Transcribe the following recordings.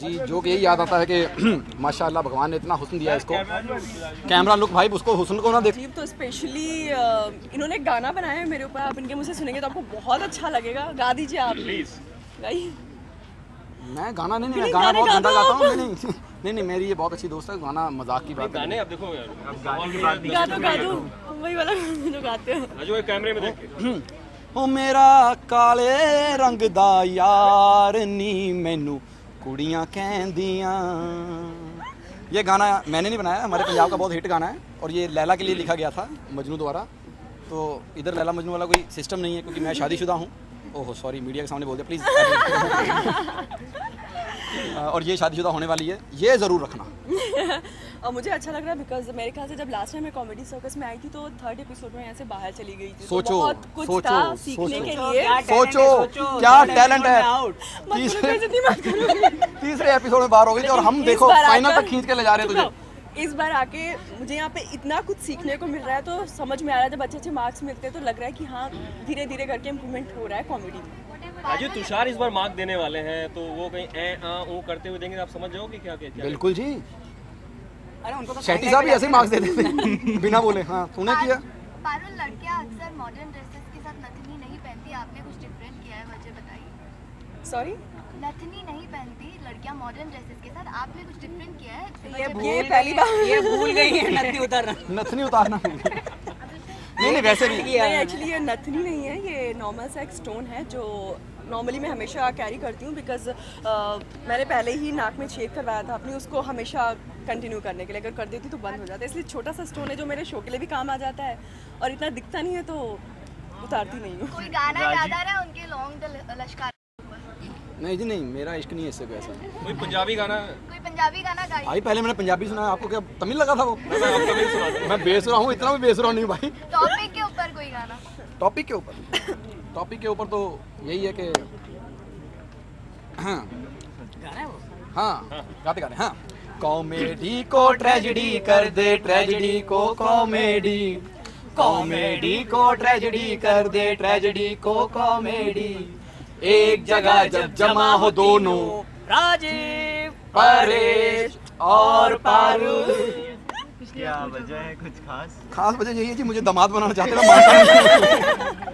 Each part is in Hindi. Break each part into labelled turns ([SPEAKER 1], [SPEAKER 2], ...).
[SPEAKER 1] जी जो कि यही याद आता है कि माशाल्लाह भगवान ने इतना हुस्न दिया इसको। कैमरा लुक भाई उसको हुस्न को ना देख।
[SPEAKER 2] तो स्पेशली इन्होंने गाना बनाया है मेरे ऊपर आप इनके मुझसे सुनेंगे तो आपको बहुत अच्छा लगेगा। गा दीजिए आप। प्लीज़
[SPEAKER 1] मैं गाना नहीं नहीं मैं गाना बहुत गंदा गाता हूँ। नहीं नहीं नहीं मेरी ये बहुत अच्छी दोस्त है गाना मज़ाक की बात
[SPEAKER 3] गाने अब देखो यार।
[SPEAKER 4] गाने की बात
[SPEAKER 2] गा दो गा दो। वही वाला जो गाते हो।
[SPEAKER 3] जो कैमरे में देख। के
[SPEAKER 1] ਉਹ ਮੇਰਾ ਕਾਲੇ ਰੰਗ ਦਾ ਯਾਰ ਨੀ ਮੈਨੂੰ ਕੁੜੀਆਂ ਕਹਿੰਦੀਆਂ ये गाना मैंने नहीं बनाया हमारे पंजाब का बहुत हिट गाना है और ये लैला के लिए लिखा गया था मजनू द्वारा तो इधर लैला मजनू वाला कोई सिस्टम नहीं है क्योंकि मैं शादीशुदा हूँ ओहो सॉरी मीडिया के सामने बोल दिया प्लीज़ और ये शादीशुदा होने वाली है ये ज़रूर रखना
[SPEAKER 2] और मुझे अच्छा लग रहा है बिकॉज़ मेरे ख्याल से जब लास्ट टाइम मैं कॉमेडी सर्कस में आई थी तो थर्ड एपिसोड में यहाँ से बाहर चली गई थी। तो
[SPEAKER 1] सोचो,
[SPEAKER 2] बहुत कुछ
[SPEAKER 1] सोचो,
[SPEAKER 2] था सीखने
[SPEAKER 1] सोचो।
[SPEAKER 2] के लिए।
[SPEAKER 1] सोचो क्या टैलेंट है तीसरे एपिसोड में बाहर हो गई थी और हम
[SPEAKER 2] इस
[SPEAKER 1] देखो
[SPEAKER 2] बार
[SPEAKER 1] फाइनल तक खींच के ले जा रहे हैं तुझे।
[SPEAKER 2] इस बार आके मुझे यहाँ पे इतना कुछ सीखने को मिल रहा है तो समझ में आ रहा है जब अच्छे अच्छे मार्क्स मिलते हैं तो लग रहा है कि हाँ धीरे धीरे करके इम्प्रूवमेंट हो रहा है कॉमेडी में।
[SPEAKER 3] राजू तुषार इस बार मार्क देने वाले हैं तो वो कहीं ए आ ऊ करते हुए देंगे तो आप समझ जाओगे क्या क्या क्या
[SPEAKER 1] बिल्कुल जी। शेट्टी साहब ऐसे मार्क्स दे देते हैं। बिना बोले हाँ तूने किया।
[SPEAKER 5] पारुल लड़कियाँ अक्सर मॉडर्न ड्रेसेस के साथ नथनी नहीं पहनती। आपने कुछ डिफरेंट किया है वजह बताइए।
[SPEAKER 2] सॉरी
[SPEAKER 5] नथनी नहीं पहनती लड़कियाँ मॉडर्न ड्रेसेस के साथ। आपने कुछ डिफरेंट किया है?
[SPEAKER 6] ये भूल
[SPEAKER 2] पहली बार-
[SPEAKER 6] ये भूल गई है नदी उतरना।
[SPEAKER 1] नथनी उतारना। नहीं नहीं वैसे भी।
[SPEAKER 2] एक्चुअली ये नथनी नहीं है ये नॉर्मल सा एक स्टोन है जो नॉर्मली मैं हमेशा कैरी करती हूँ बिकॉज़ मैंने पहले ही नाक में छेद करवाया था अपनी उसको हमेशा कंटिन्यू करने के लिए। अगर कर देती तो बंद हो जाता है। इसलिए छोटा सा स्टोन है जो मेरे शो के लिए भी काम आ जाता है और इतना दिखता नहीं है तो उतारती नहीं हूँ।
[SPEAKER 5] कोई गाना याद आ रहा है उनके लॉन्ग लश्कर?
[SPEAKER 1] नहीं जी नहीं मेरा इश्क नहीं है इससे कोई ऐसा।
[SPEAKER 3] कोई पंजाबी गाना?
[SPEAKER 5] कोई पंजाबी गाना गाइए।
[SPEAKER 1] भाई पहले मैंने पंजाबी सुना आपको क्या तमिल लगा था वो?
[SPEAKER 3] मैं
[SPEAKER 1] मैं बेच रहा हूँ इतना भी बेच रहा हूँ नहीं भाई।
[SPEAKER 5] टॉपिक के ऊपर कोई गाना?
[SPEAKER 1] टॉपिक के ऊपर। टॉपिक के ऊपर तो यही है कि हाँ। हाँ गाते गाते हाँ। कॉमेडी को ट्रेजेडी कर दे ट्रेजेडी को कॉमेडी कॉमेडी को ट्रेजेडी कर दे ट्रेजेडी को कॉमेडी एक जगह जब जमा हो दोनों।
[SPEAKER 6] राजीव।
[SPEAKER 1] परेश और पारुल।
[SPEAKER 4] क्या वजह है कुछ खास?
[SPEAKER 1] खास वजह यही है कि मुझे दामाद बनाना चाहते नहीं।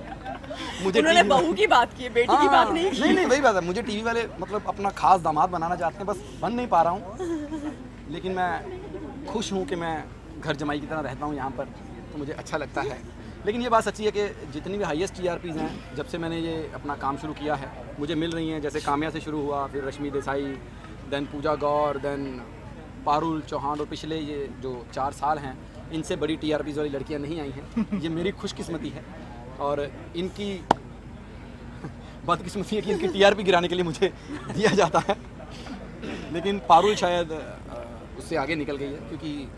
[SPEAKER 1] मुझे
[SPEAKER 2] उन्होंने बहू की बात की है बेटी की
[SPEAKER 1] हाँ,
[SPEAKER 2] बात नहीं की।
[SPEAKER 1] नहीं नहीं वही बात है मुझे टीवी वाले मतलब अपना खास दामाद बनाना चाहते हैं बस बन नहीं पा रहा हूँ। लेकिन मैं खुश हूँ कि मैं घर जमाई की तरह रहता हूँ यहाँ पर तो मुझे अच्छा लगता है। लेकिन ये बात सच्ची है कि जितनी भी हाईएस्ट टी हैं जब से मैंने ये अपना काम शुरू किया है मुझे मिल रही हैं जैसे काम्या से शुरू हुआ फिर रश्मि देसाई देन पूजा गौर देन पारुल चौहान और पिछले ये जो चार साल हैं इनसे बड़ी टी वाली लड़कियाँ नहीं आई हैं। ये मेरी खुशकिस्मती है। और इनकी बदकिस्मती है कि इनकी टीआरपी गिराने के लिए मुझे दिया जाता है। लेकिन पारुल शायद उससे आगे निकल गई है क्योंकि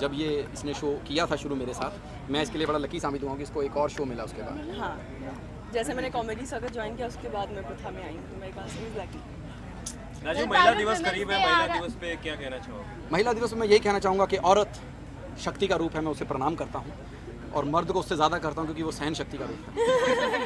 [SPEAKER 1] जब ये इसने शो किया था शुरू मेरे साथ मैं इसके लिए बड़ा लकी साबित हुआ कि इसको एक और शो मिला उसके बाद।
[SPEAKER 2] हाँ जैसे मैंने कॉमेडी सर्कस ज्वाइन किया उसके बाद मैं प्रथा में आई हूँ तो मेरे पास इज़ लकी
[SPEAKER 3] राजू महिला दिवस करीब है महिला दिवस पे क्या कहना चाहोगे?
[SPEAKER 1] महिला दिवस मैं यही कहना चाहूँगा कि औरत शक्ति का रूप है मैं उसे प्रणाम करता हूँ। और मर्द को उससे ज़्यादा करता हूँ क्योंकि वो सहन शक्ति का देखता है।